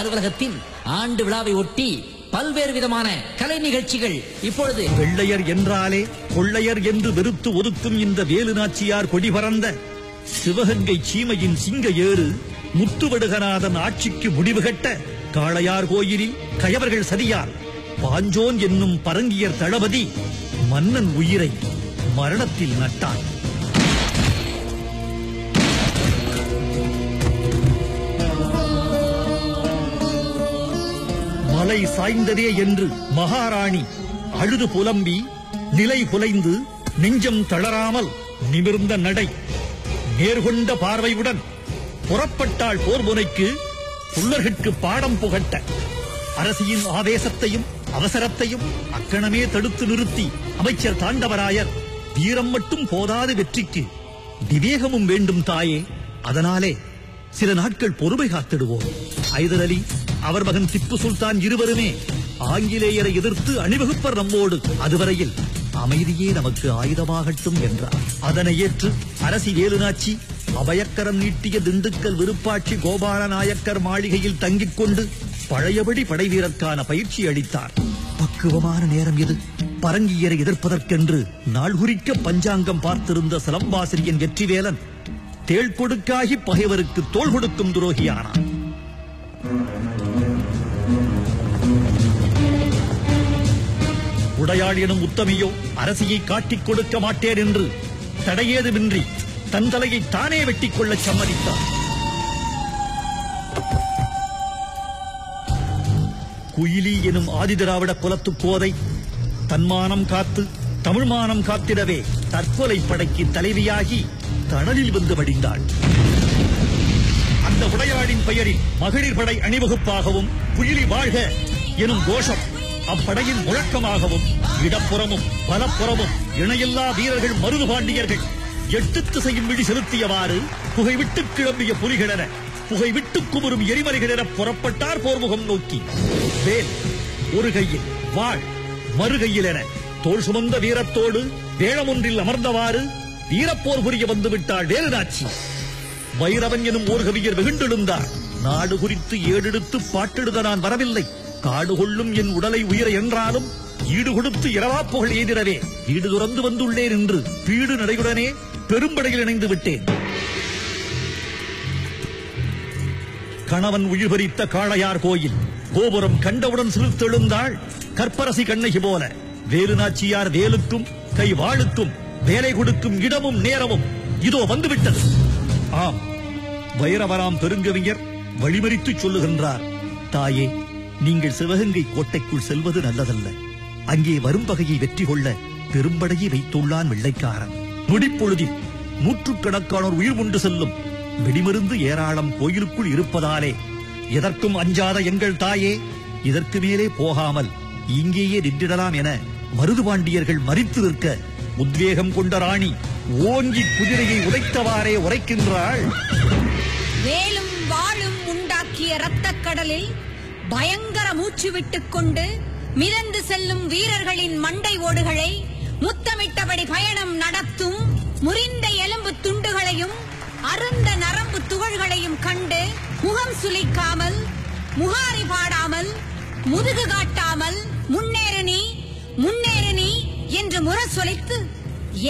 அலுவலகத்தின் ஆண்டு விழாவை ஒட்டி பல்வேறு விதமான கலை நிகழ்ச்சிகள் இப்பொழுது வெள்ளையர் என்றாலே கொள்ளையர் என்று வெறுத்து ஒதுக்கும் இந்த வேலு நாச்சியார் கொடி பறந்த சிவகங்கை சீமையின் சிங்க ஏறு முத்துவடுகநாதன் ஆட்சிக்கு முடிவு கட்ட காளையார் கோயிலில் கயவர்கள் சதியார் பாஞ்சோன் என்னும் பரங்கியர் தளபதி மன்னன் உயிரை மரணத்தில் நட்டான் தலை சாய்ந்ததே என்று மகாராணி அழுது புலம்பி நிலை புலைந்து நெஞ்சம் தளராமல் நிமிர்ந்த நடை நேர்கொண்ட பார்வையுடன் புறப்பட்டாள் போர் முனைக்கு புல்லர்கட்கு பாடம் புகட்ட. அரசியின் ஆவேசத்தையும் அவசரத்தையும் அக்கணமே தடுத்து நிறுத்தி அமைச்சர் தாண்டவராயர் வீரம் மட்டும் போதாது வெற்றிக்கு விவேகமும் வேண்டும் தாயே. அதனாலே சில நாட்கள் பொறுமை காத்திடுவோம். ஐதர் அலி அவர் மகன் திப்பு சுல்தான் இருவருமே ஆங்கிலேயரை எதிர்த்து அணிவகுப்பர் நம்மோடு. அதுவரையில் அமைதியே நமக்கு ஆயுதமாகட்டும் என்றார். அதனை ஏற்று அரசி வேலுநாச்சி அபயக்கரம் நீட்டிய திண்டுக்கல் விருப்பாட்சி கோபால நாயக்கர் மாளிகையில் தங்கிக் கொண்டு பழையபடி படைவீரர்க்கான பயிற்சி அளித்தார். பக்குவமான நேரம் இது. பரங்கியரை எதிர்ப்பதற்கென்று நாள் குறிக்க பஞ்சாங்கம் பார்த்திருந்த சிலம்பாசிரியன் வெற்றிவேலன் தேள் கொடுக்காகி பகைவருக்கு தோள் கொடுக்கும் துரோகியானான். உடையாள் எனும் உத்தமியோ அரசியை காட்டிக் கொடுக்க மாட்டேன் என்று தடையேதுமின்றி தன் தலையை தானே வெட்டிக் கொள்ளச் சம்மதித்தார். குயிலி எனும் ஆதிதிராவிட குலத்து கோதை தன்மானம் காத்து தமிழ்மானம் காத்திடவே தற்கொலை படைக்கு தலைவியாகி தணலில் வந்து வடிந்தாள். அந்த உடையாளின் பெயரில் மகளிர் படை அணிவகுப்பாகவும் குயிலி வாழ்க எனும் கோஷம் அப்படையின் முழக்கமாகவும் இடப்புறமும் பலப்புறமும் இணையில்லா வீரர்கள் மருது பாண்டியர்கள் எட்டு திசையும் விழி செலுத்தியவாறு புகைவிட்டு கிளம்பிய புலிகளென புகைவிட்டு குமுறும் என புறப்பட்டார் போர்முகம் நோக்கி. வேல் ஒரு கையில் வாழ் மறுகையில் என தோள் சுமந்த வீரத்தோடு வேளமொன்றில் அமர்ந்தவாறு வீரப்போர் புரிய வந்துவிட்டாள் வேலுநாச்சி. வைரவன் எனும் ஓர் கவிஞர் வெகுண்டெழுந்தார். நாடு குறித்து ஏடெடுத்து பாட்டெழுத நான் வரவில்லை. காடு கொள்ளும் என் உடலை உயிர என்றாலும் ஈடு கொடுத்து இரவா புகழ் எய்திடவே. வீடு துறந்து வந்துள்ளேன் என்று பீடு நடையுடனே பெரும்படையில் இணைந்து விட்டேன். கணவன் உயிர் பறித்த காளையார் கோயில் கோபுரம் கண்டவுடன் சிறுத்தெழுந்தாள் கற்பரசி கண்ணகி போல. வேலு நாச்சியார் வேலுக்கும் கை வாழுக்கும் வேலை கொடுக்கும் இடமும் நேரமும் இதோ வந்துவிட்டது. ஆம் வைரவராம் பெருங்கவிஞர் வழிமறித்து சொல்லுகின்றார் தாயே நீங்கள் சிவகங்கை கோட்டைக்குள் செல்வது நல்லதல்ல. அங்கே வரும் பகையை வெற்றி கொள்ள பெரும்படையை வைத்துள்ளான் வெள்ளைக்காரன். நொடிப்பொழுதில் நூற்றுக்கணக்கானோர் உயிர் கொண்டு செல்லும். வெடிமருந்து ஏராளம் கோயிலுக்குள் இருப்பதாலே எதற்கும் அஞ்சாத எங்கள் தாயே இதற்கு மேலே போகாமல் இங்கேயே நின்றிடலாம் என மருதுபாண்டியர்கள் மறித்து நிற்க உத்வேகம் கொண்ட ராணி ஓங்கி குதிரையை உடைத்தவாறே உரைக்கின்றாள். வேலும் வாழும் உண்டாக்கிய இரத்தக் கடலில் பயங்கர மூச்சு விட்டுக் கொண்டு மிதந்து செல்லும் வீரர்களின் மண்டை ஓடுகளை முத்தமிட்டபடி பயணம் நடத்தும் முறிந்த எலும்பு துண்டுகளையும் அருந்த நரம்பு துகள்களையும் கண்டு முகம் சுளிக்காமல் முகாரி பாடாமல் முதுகு காட்டாமல் முன்னேறு நீ என்று முரசொலித்து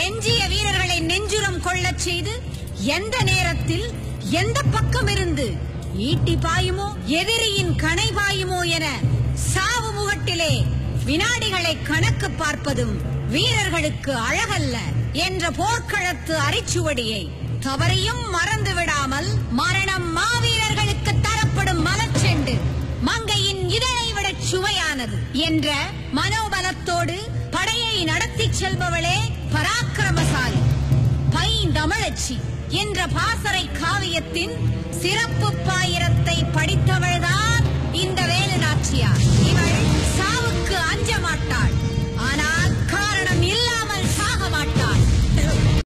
எஞ்சிய வீரர்களை நெஞ்சுரம் கொள்ளச் செய்து எந்த நேரத்தில் எந்த பக்கம் இருந்து ஈட்டி பாயுமோ எதிரியின் கணை பாயுமோ என சாவு முகட்டிலே வினாடிகளை கணக்கு பார்ப்பதும் வீரர்களுக்கு அழகல்ல என்ற போர்க்களத்து அரிச்சுவடியை தவறையும் மறந்து விடாமல் மரணம் மாவீரர்களுக்கு தரப்படும் மலச்செண்டு மங்கையின் இதழை விட சுவையானது என்ற மனோபலத்தோடு படையை நடத்திச் செல்பவளே பராக்கிரமசாலி. தமிழச்சி என்ற பாசறை காவியத்தின் சிறப்பு பாயிரத்தை படித்தவள்தான்